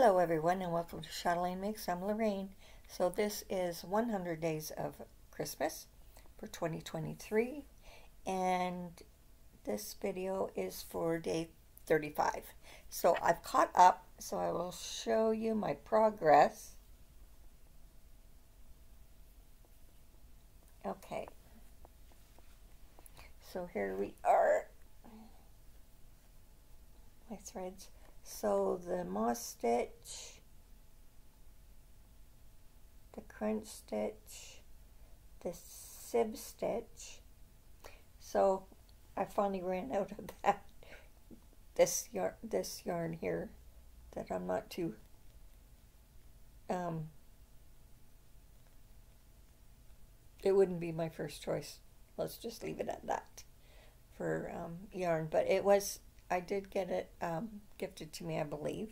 Hello everyone and welcome to Chatelain Makes. I'm Lorraine. So this is 100 Days of Christmas for 2023 and this video is for day 35. So I've caught up so I will show you my progress. Okay. So here we are. My threads so the moss stitch, the crunch stitch, the sib stitch. So I finally ran out of that this yarn this yarn here that I'm not too um it wouldn't be my first choice. Let's just leave it at that for um, yarn. But it was I did get it um, gifted to me, I believe,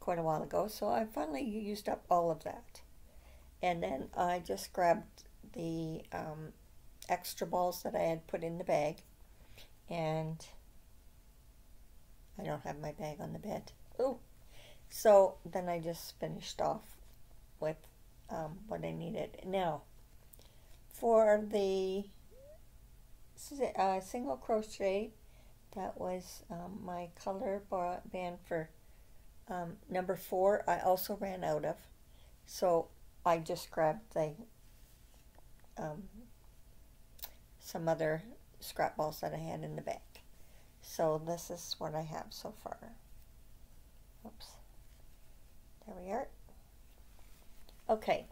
quite a while ago. So I finally used up all of that. And then I just grabbed the um, extra balls that I had put in the bag. And I don't have my bag on the bed. Oh, so then I just finished off with um, what I needed. Now, for the uh, single crochet that was um, my color band for um, number four. I also ran out of, so I just grabbed the um, some other scrap balls that I had in the bag. So this is what I have so far. Oops. There we are. Okay.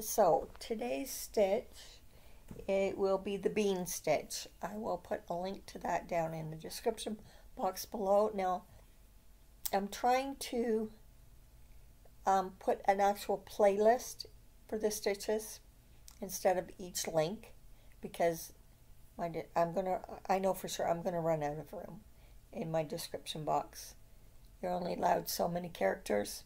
So today's stitch it will be the bean stitch. I will put a link to that down in the description box below. Now, I'm trying to um, put an actual playlist for the stitches instead of each link because my I'm gonna I know for sure I'm gonna run out of room in my description box. You're only allowed so many characters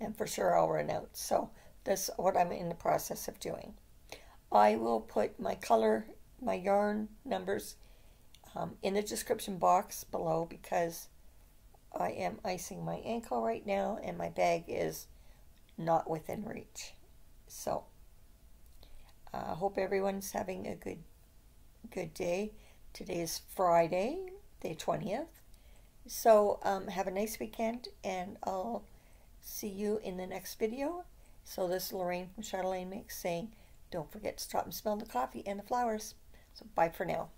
and for sure I'll run out. So that's what I'm in the process of doing. I will put my color, my yarn numbers um, in the description box below because I am icing my ankle right now and my bag is not within reach. So I uh, hope everyone's having a good good day. Today is Friday, the 20th. So um, have a nice weekend and I'll see you in the next video. So this is Lorraine from Chatelain Makes saying don't forget to stop and smell the coffee and the flowers. So bye for now.